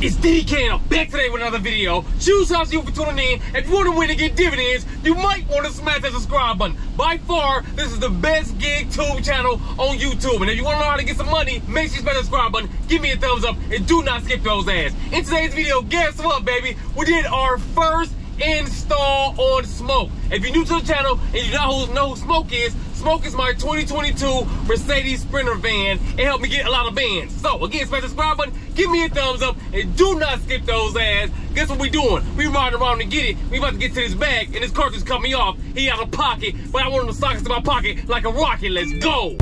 It's DK I'm back today with another video. Choose house you for tuning in. If you want to win and get dividends, you might want to smash that subscribe button. By far, this is the best gig tube channel on YouTube. And if you want to know how to get some money, make sure you smash that subscribe button, give me a thumbs up, and do not skip those ads. In today's video, guess what, baby? We did our first install on Smoke. If you're new to the channel and you don't know who Smoke is, Smoke is my 2022 Mercedes Sprinter van. It helped me get a lot of bands. So again, smash the subscribe button, give me a thumbs up, and do not skip those ads. Guess what we doing? We riding around to get it. We about to get to this bag, and this cartridge cut me off. He out of pocket, but I want him to sockets in my pocket like a rocket. Let's go.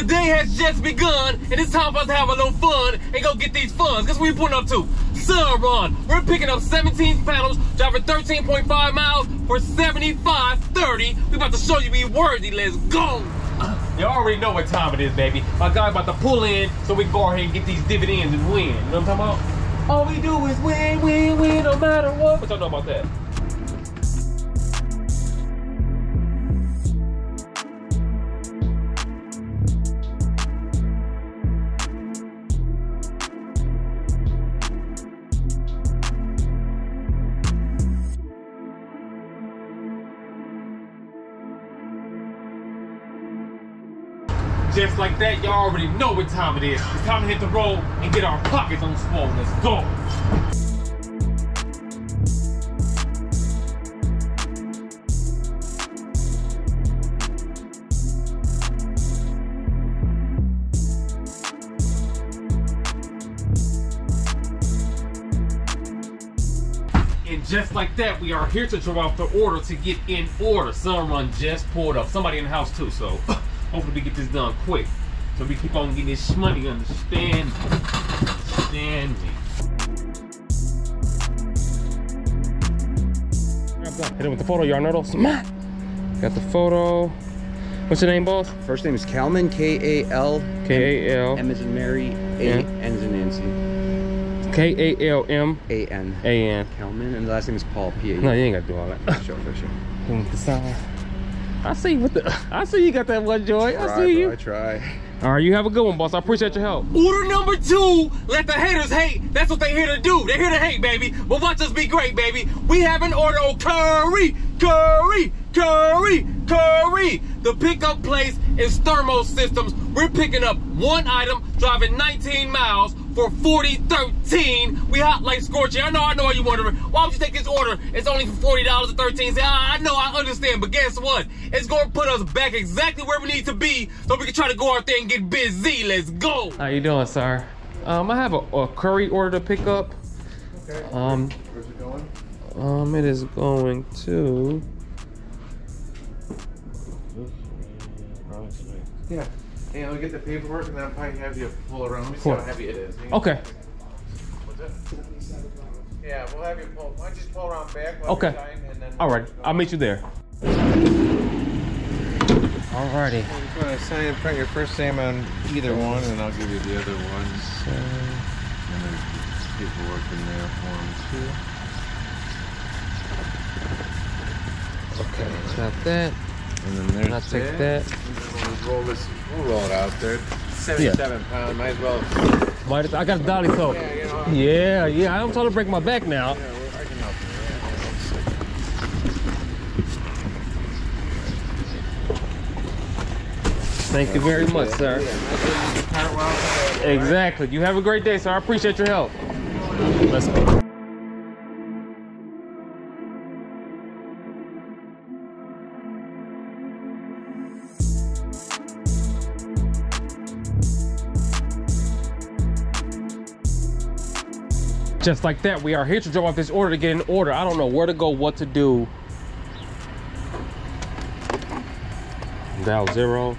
The day has just begun, and it's time for us to have a little fun and go get these funds. Guess what we putting up to? Sunrun. We're picking up 17 panels, driving 13.5 miles for 75.30. We about to show you we worthy. Let's go. You already know what time it is, baby. My guy about to pull in so we can go ahead and get these dividends and win. You know what I'm talking about? All we do is win, win, win, no matter what. What y'all know about that? Just like that, y'all already know what time it is. It's time to hit the road and get our pockets on swole. Let's go. And just like that, we are here to draw off the order to get in order. Someone just pulled up. Somebody in the house too, so hopefully we get this done quick. So we keep on getting this money, understand? Understand me. Hit it with the photo, y'all know those. Got the photo. What's your name, boss? First name is Kalman, K A L. K A L M is in Mary, A Yeah. Is in Nancy, K A L M A N. A N. Kalman, and the last name is Paul, P A. No, you ain't gotta do all that. For sure, for sure. With the sign. I see you with the. I see you got that one joy. I Try, see bro, you. I try. All right, you have a good one, boss. I appreciate your help. Order number two, let the haters hate. That's what they here to do. They're here to hate, baby. But watch us be great, baby. We have an order of Curri, Curri, Curri, Curri. The pickup place is Thermo Systems. We're picking up one item, driving 19 miles for 4013. We hot like scorching. I know, I know why you wondering. Why would you take this order? It's only for $40 and 13 cents. I, I know, I understand, but guess what? It's gonna put us back exactly where we need to be so we can try to go out there and get busy. Let's go. How you doing, sir? Um, I have a, a Curri order to pick up. Okay. Um, Where's it going? um, it is going to. Yeah. Hey, let me get the paperwork and then I'll probably have you pull around. Let me see how heavy it is. Okay. Yeah, we'll have you pull. Why don't you just pull around back? while Okay. you're dying, and then All we'll right. go. I'll meet you there. Alrighty. I'm just going to sign and print your first name on either one, and I'll give you the other ones. And there's paperwork in there for them too. Okay. Got that. And then there's I'll take that. And then we'll roll this. We'll roll it out there. 77 pound. Might as well. Might as- I got a dolly soap. Yeah, you know. Yeah, yeah. I'm trying to break my back now. Yeah, well, I can help you. Thank you very much, sir. Exactly. You have a great day, sir. I appreciate your help. Let's go. Just like that, we are here to drop off this order to get an order. I don't know where to go, what to do. Dial zero.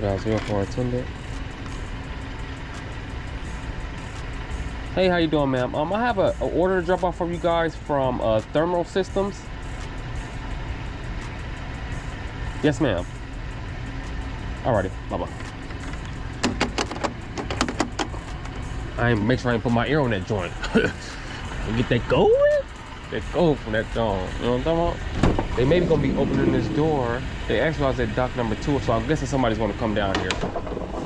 Dial zero for attendant. Hey, how you doing, ma'am? Um, I have a, a order to drop off from you guys from uh, Thermal Systems. Yes, ma'am. Alrighty, bye bye I ain't make sure I ain't put my ear on that joint. get that going? That go from that joint. You know what I'm talking about? They maybe gonna be opening this door. They actually I was at dock number two, so I'm guessing somebody's gonna come down here.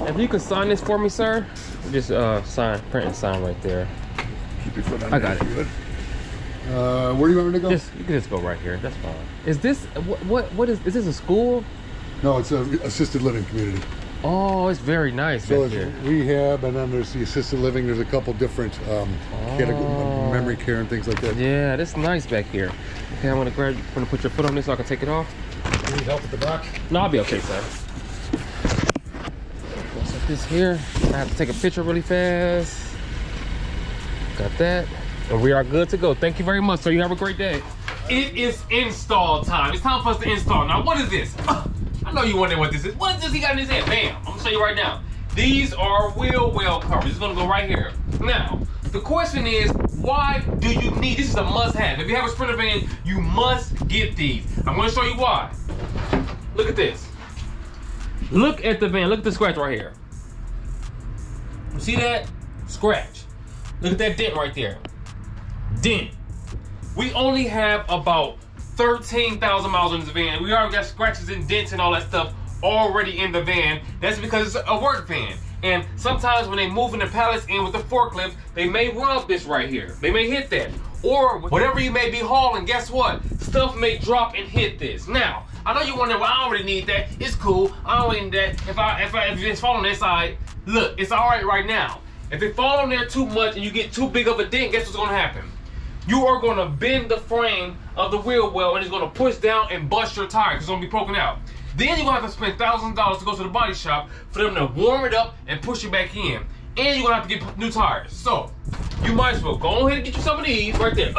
If you could sign this for me, sir, just uh sign, print and sign right there. Keep your foot on I got if you. Uh, where do you want me to go? Just you can just go right here. That's fine. Is this what what what is is this a school? No, it's a assisted living community. Oh, it's very nice So back it's here. rehab, and then there's the assisted living. There's a couple different um, category- Oh. memory care and things like that. Yeah, that's nice back here. Okay, I'm gonna grab. I'm gonna put your foot on this so I can take it off. You need help with the box? No, I'll be okay, sir. Go set this here. I have to take a picture really fast. Got that. And we are good to go. Thank you very much, sir. You have a great day. It is install time. It's time for us to install. Now, what is this? I know you wondering what this is. What is this he got in his hand? Bam. I'm gonna show you right now. These are wheel well covers. It's gonna go right here. Now, the question is, why do you need, this is a must have. If you have a Sprinter van, you must get these. I'm gonna show you why. Look at this. Look at the van. Look at the scratch right here. You see that? Scratch. Look at that dent right there. Dent. We only have about 13,000 miles in this van. We already got scratches and dents and all that stuff already in the van. That's because it's a work van. And sometimes when they moving the pallets in with the forklift, they may rub this right here. They may hit that. Or whatever you may be hauling, guess what? Stuff may drop and hit this. Now, I know you wonder, well, I already need that. It's cool. I don't need that. If I if I if it's fall on this side, look, it's all right right now. If it fall on there too much and you get too big of a dent, guess what's gonna happen? You are gonna bend the frame of the wheel well and it's gonna push down and bust your tire it's gonna be broken out. Then you're gonna have to spend thousands of dollars to go to the body shop for them to warm it up and push it back in. And you're gonna have to get new tires. So you might as well go ahead and get you some of these right there.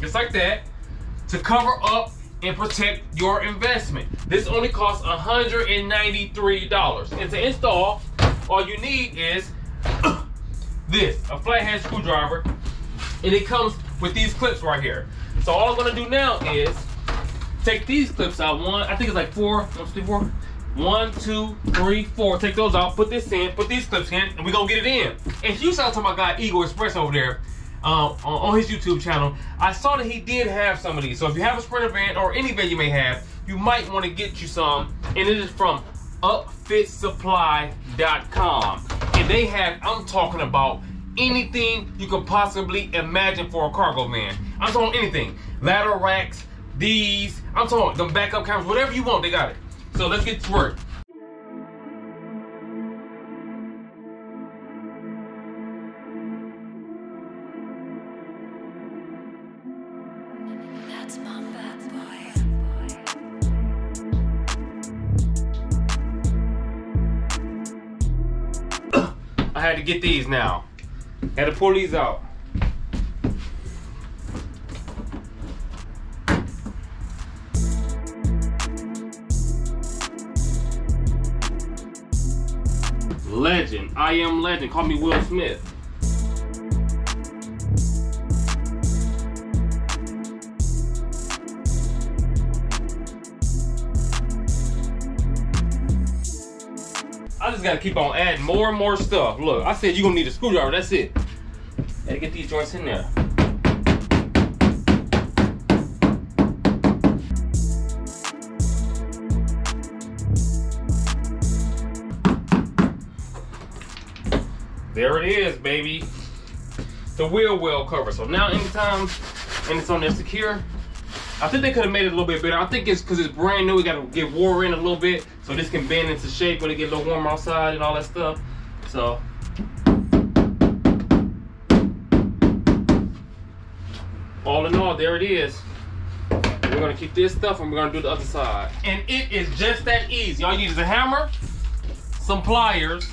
Just like that. To cover up and protect your investment. This only costs $193. And to install, all you need is this, a flathead screwdriver, and it comes with these clips right here. So all I'm gonna do now is take these clips out. One, I think it's like four, one, two, three, four. One, two, three, four. Take those out, put this in, put these clips in, and we're gonna get it in. And shout out to my guy Eagle Express over there. Um, on, on his YouTube channel, I saw that he did have some of these. So if you have a Sprinter van or any van you may have, you might want to get you some. And it is from upfitsupply.com. And they have, I'm talking about anything you could possibly imagine for a cargo van. I'm talking anything. Ladder racks, these, I'm talking them backup cameras, whatever you want, they got it. So let's get to work. That's my bad boy. I had to get these now. Had to pull these out. Legend. I am legend. Call me Will Smith. I just gotta keep on adding more and more stuff. Look, I said you're gonna need a screwdriver, that's it. Gotta get these joints in there. There it is, baby. The wheel well cover. So now anytime, and it's on there secure, I think they could have made it a little bit better. I think it's because it's brand new. We got to get wore in a little bit so this can bend into shape when it get a little warmer outside and all that stuff. So. All in all, there it is. We're gonna keep this stuff and we're gonna do the other side. And it is just that easy. All you need is a hammer, some pliers,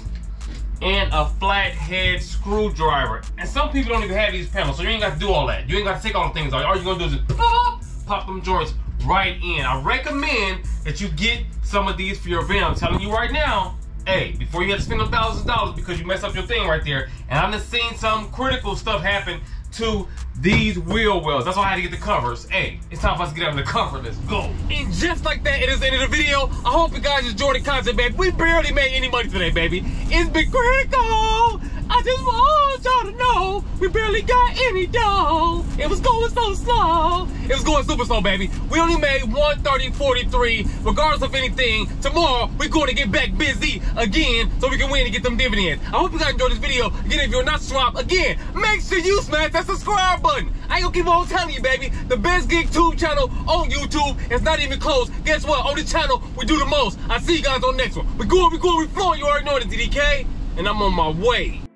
and a flathead screwdriver. And some people don't even have these panels, so you ain't got to do all that. You ain't got to take all the things out. All you're gonna do is just pop, pop them joints right in. I recommend that you get some of these for your van. I'm telling you right now, hey, before you have to spend them thousands of dollars because you messed up your thing right there, and I've just seen some critical stuff happen to these wheel wells. That's why I had to get the covers. Hey, it's time for us to get out of the cover. Let's go. And just like that, it is the end of the video. I hope you guys enjoyed the content, baby. We barely made any money today, baby. It's been critical. I just want y'all to know we barely got any dough. It was going so slow. It was going super slow, baby. We only made 130.43. Regardless of anything, tomorrow we're going to get back busy again so we can win and get them dividends. I hope you guys enjoyed this video. Again, if you're not subscribed, again, make sure you smash that subscribe button. I ain't gonna keep on telling you, baby. The best gig tube channel on YouTube is not even close. Guess what? On this channel, we do the most. I see you guys on the next one. We going, we going, we flowing. You already know the DDK, and I'm on my way.